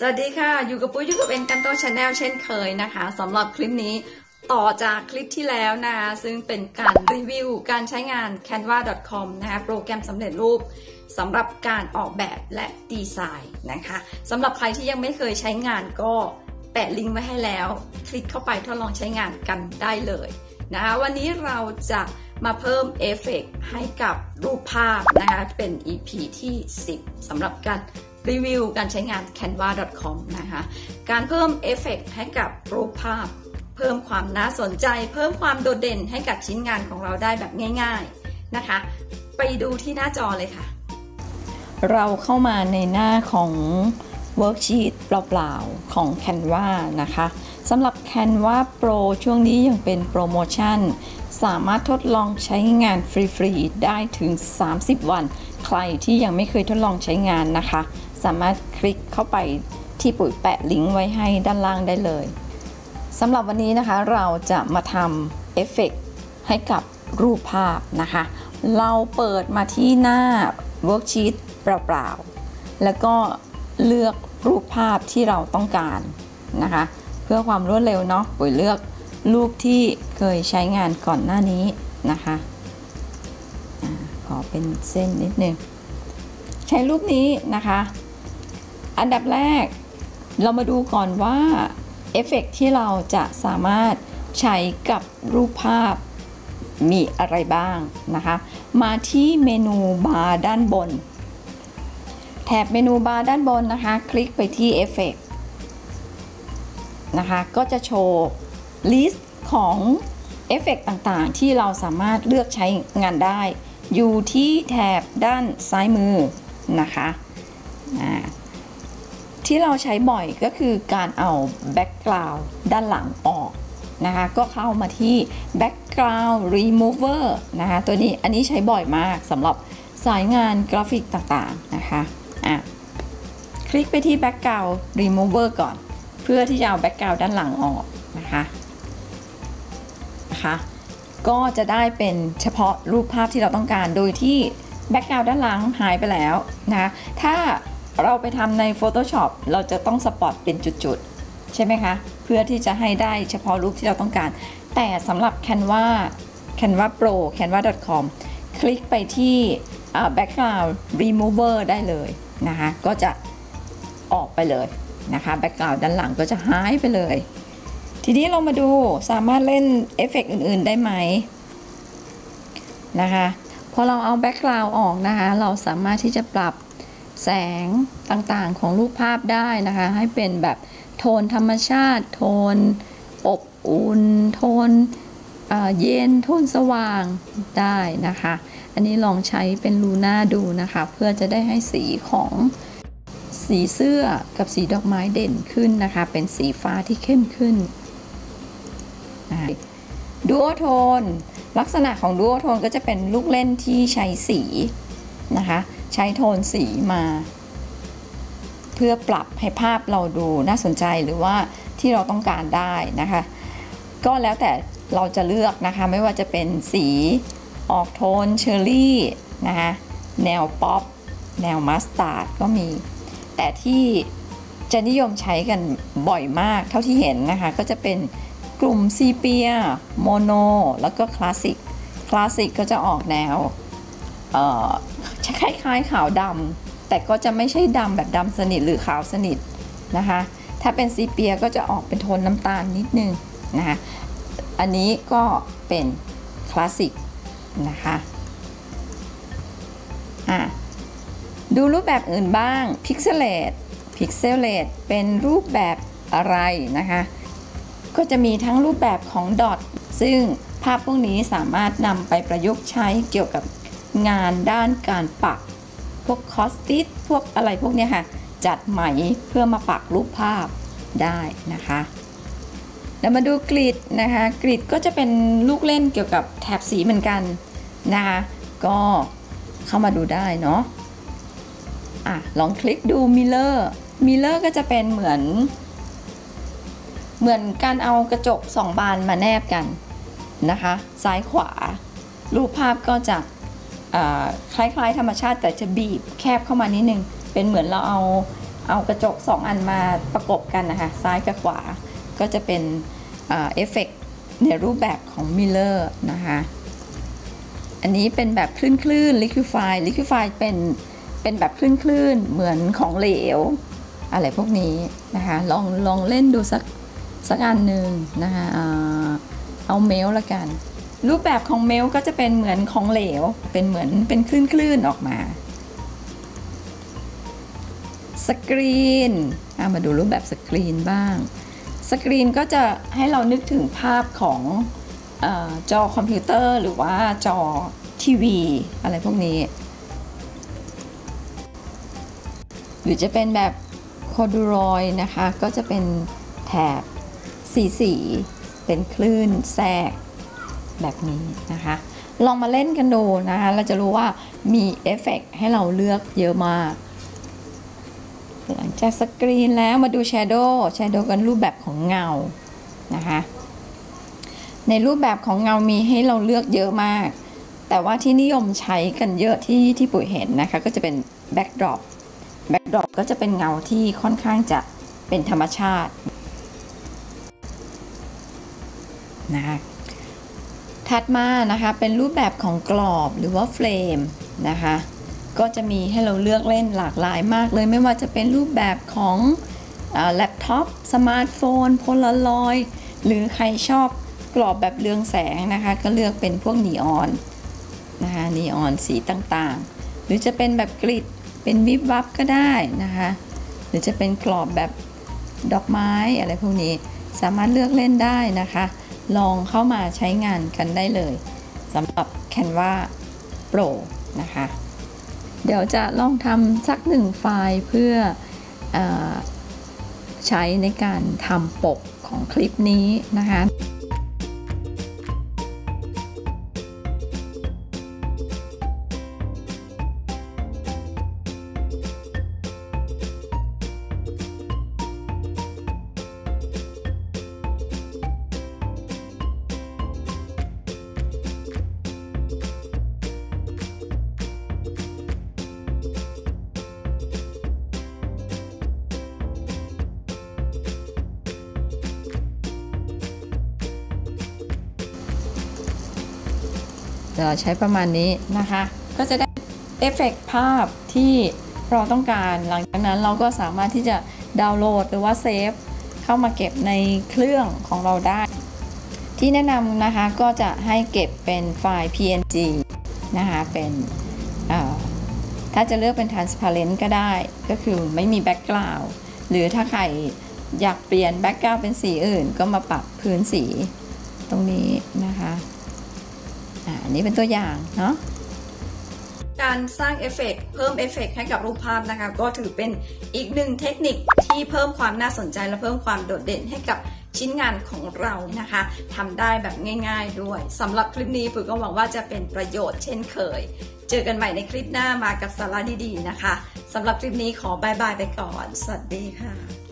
สวัสดีค่ะ อยู่กับปุ้ยอยู่กับเอ็นกันโต Channel เช่นเคยนะคะสำหรับคลิปนี้ต่อจากคลิปที่แล้วนะคะซึ่งเป็นการรีวิวการใช้งาน canva.com นะคะโปรแกรมสำเร็จรูปสำหรับการออกแบบและดีไซน์นะคะสำหรับใครที่ยังไม่เคยใช้งานก็แปะลิงก์ไว้ให้แล้ว คลิกเข้าไปทดลองใช้งานกันได้เลยนะคะวันนี้เราจะมาเพิ่มเอฟเฟกต์ให้กับรูปภาพนะคะเป็น EP ที่ 10สำหรับการ รีวิวการใช้งาน canva.com นะคะ การเพิ่มเอฟเฟกให้กับรูปภาพ เพิ่มความน่าสนใจ เพิ่มความโดดเด่นให้กับชิ้นงานของเราได้แบบง่ายๆนะคะ ไปดูที่หน้าจอเลยค่ะ เราเข้ามาในหน้าของ Worksheet เปล่าๆ ของ Canva นะคะสำหรับ Canva Pro ช่วงนี้ยังเป็นโปรโมชั่น สามารถทดลองใช้งานฟรี ๆ ได้ถึง 30 วัน ใครที่ยังไม่เคยทดลองใช้งานนะคะ สามารถคลิกเข้าไปที่ปุ๋ยแปะลิงก์ไว้ให้ด้านล่างได้เลยสำหรับวันนี้นะคะเราจะมาทำเอฟเฟกให้กับรูปภาพนะคะ เราเปิดมาที่หน้า Worksheet เปล่าๆ แล้วก็เลือกรูปภาพที่เราต้องการนะคะ เพื่อความรวดเร็วเนาะปุ๋ยเลือกรูปที่เคยใช้งานก่อนหน้านี้นะคะขอเป็นเส้นนิดนึงใช้รูปนี้นะคะ อันดับแรก เรามาดูก่อนว่าเอฟเฟกที่เราจะสามารถใช้กับรูปภาพมีอะไรบ้างนะคะ มาที่ menu bar ด้านบน แถบ menu bar ด้านบนนะคะ คลิกไปที่เอฟเฟกนะคะ ก็จะโชว์ list ของเอฟเฟกต่างๆ ที่เราสามารถเลือกใช้งานได้ อยู่ที่แถบด้านซ้ายมือนะคะ ที่เราใช้บ่อยก็คือการเอา background ด้านหลังออกนะคะก็เข้ามาที่ background remover นะคะตัวนี้อันนี้ใช้บ่อยมากสำหรับสายงานกราฟิกต่างๆนะคะอะคลิกไปที่ background remover ก่อน เพื่อที่จะเอา background ด้านหลังออกนะคะนะคะก็จะได้เป็นเฉพาะรูปภาพที่เราต้องการโดยที่ background ด้านหลังหายไปแล้วนะถ้า เราไปทำใน Photoshop เราจะต้อง spot เป็นจุดๆ ใช่ไหมคะ เพื่อที่จะให้ได้เฉพาะรูปที่เราต้องการ แต่สำหรับ Canva Canva Pro canva.com คลิกไปที่ background remover ได้เลยนะคะ ก็จะออกไปเลยนะคะ background ด้านหลังก็จะหายไปเลย ทีนี้เรามาดูสามารถเล่นเอฟเฟกอื่น ๆ ได้ไหมนะคะ พอเราเอา background ออกนะคะ เราสามารถที่จะปรับ แสงต่างๆของรูปภาพได้นะคะ ให้เป็นแบบโทนธรรมชาติ โทนอบอุ่น โทนเย็น โทนสว่างได้นะคะ อันนี้ลองใช้เป็นลูน่าดูนะคะ เพื่อจะได้ให้สีของสีเสื้อกับสีดอกไม้เด่นขึ้นนะคะ เป็นสีฟ้าที่เข้มขึ้นดูโอโทนลักษณะของดูโอโทนก็จะเป็นลูกเล่นที่ใช้สีนะคะ ใช้โทนสีมา เพื่อปรับให้ภาพเราดูน่าสนใจหรือว่าที่เราต้องการได้นะคะ ก็แล้วแต่เราจะเลือกนะคะไม่ว่าจะเป็นสีออกโทนเชอร์รี่นะคะแนวป๊อปแนวมัสตาร์ดก็มี แต่ที่จะนิยมใช้กันบ่อยมากเท่าที่เห็นนะคะ ก็จะเป็นกลุ่มซีเปียโมโน แล้วก็คลาสสิก คลาสสิกก็จะออกแนว คล้ายๆขาวดำแต่ก็จะไม่ใช่ดำแบบดำสนิทหรือขาวสนิทนะคะ ถ้าเป็น sepia ก็จะออกเป็นโทนน้ำตาลนิดนึงนะคะ อันนี้ก็เป็นคลาสสิกนะคะอะดูรูปแบบอื่นบ้าง pixelate pixelate เป็นรูปแบบอะไรนะคะ ก็จะมีทั้งรูปแบบของดอทซึ่งภาพพวกนี้สามารถนำไปประยุกต์ใช้เกี่ยวกับ งานด้านการปัก พวกคอสติสพวกอะไรพวกนี้ค่ะ จัดไหมเพื่อมาปักรูปภาพได้นะคะแล้วมาดูกริดนะคะกริดก็จะเป็นลูกเล่นเกี่ยวกับแถบสีเหมือนกันนะคะก็เข้ามาดูได้เนาะอะลองคลิกดูมิเลอร์mirror ก็จะเป็นเหมือน เหมือนการเอากระจกสองบานมาแนบกันนะคะ ซ้ายขวา รูปภาพก็จะ คล้ายๆ ธรรมชาติแต่จะบีบแคบเข้ามานิดนึง เป็นเหมือนเราเอาเอากระจก 2 อันมาประกบกันนะคะซ้ายกับขวาก็จะเป็นเอฟเฟกในรูปแบบของ mirror นะคะอันนี้เป็นแบบคลื่นคลื่น liquify liquify เป็นเป็นแบบคลื่นคลื่นเหมือนของเหลว อะไรพวกนี้นะคะลองลองเล่นดูสักสักอันหนึ่งนะคะเอา melt ละกัน รูปแบบของ melt ก็จะเป็นเหมือนของเหลว เป็นเหมือนเป็นคลื่นคลื่นออกมา สกรีนมาดูรูปแบบสกรีนบ้าง สกรีนก็จะให้เรานึกถึงภาพของอจอคอมพิวเตอร์หรือว่าจอทีวี อะไรพวกนี้ หรือจะเป็นแบบ corduroy นะคะ ก็จะเป็นแถบสีสี เป็นคลื่นแทรก แบบนี้นะคะ ลองมาเล่นกันดูนะคะเราจะรู้ว่ามีเอฟเฟกให้เราเลือกเยอะมากหลังจากสกรีนแล้วมาดู shadow shadow กันรูปแบบของเงานะคะในรูปแบบของเงามีให้เราเลือกเยอะมาก แต่ว่าที่นิยมใช้กันเยอะที่ที่ปุ๋ยเห็นนะคะ ก็จะเป็น backdrop backdrop ก็จะเป็นเงาที่ค่อนข้างจะเป็นธรรมชาตินะคะ ถัดมานะคะเป็นรูปแบบของกรอบหรือว่า frame นะคะก็จะมีให้เราเลือกเล่นหลากหลายมากเลย ไม่ว่าจะเป็นรูปแบบของแล็ปท็อปสมาร์ทโฟนโพลารอยด์หรือใครชอบกรอบแบบเรืองแสงนะคะ ก็เลือกเป็นพวกนีออนนะคะนีออนสีต่างๆ หรือจะเป็นแบบ glitter เป็นวิบวับก็ได้นะคะ หรือจะเป็นกรอบแบบดอกไม้อะไรพวกนี้สามารถเลือกเล่นได้นะคะ ลองเข้ามาใช้งานกันได้เลยสำหรับ Canva Pro นะคะ เดี๋ยวจะลองทำสักหนึ่งไฟล์เพื่ออใช้ในการทำปกของคลิปนี้นะคะ จะใช้ประมาณนี้นะคะ ก็จะได้เอฟเฟกภาพที่เราต้องการหลังจากนั้นเราก็สามารถที่จะดาวน์โหลดหรือว่า save เข้ามาเก็บในเครื่องของเราได้ ที่แนะนำนะคะก็จะให้เก็บเป็นไฟล์ PNG นะคะเป็นถ้าจะเลือกเป็น transparent ก็ได้ ก็คือไม่มี background หรือถ้าใครอยากเปลี่ยน background เป็นสีอื่นก็มาปรับพื้นสีตรงนี้นะคะ อันนี้เป็นตัวอย่างเนาะการสร้างเอฟเฟกเพิ่มเอฟเฟกให้กับรูปภาพนะคะ ก็ถือเป็นอีกหนึ่งเทคนิคที่เพิ่มความน่าสนใจและเพิ่มความโดดเด่นให้กับชิ้นงานของเรานะคะทำได้แบบง่าย ๆ ด้วยสำหรับคลิปนี้ปุ๋ยก็หวังว่าจะเป็นประโยชน์เช่นเคย เจอกันใหม่ในคลิปหน้ามากับสาระดีๆนะคะสำหรับคลิปนี้ขอ bye bye ไปก่อน สวัสดีค่ะ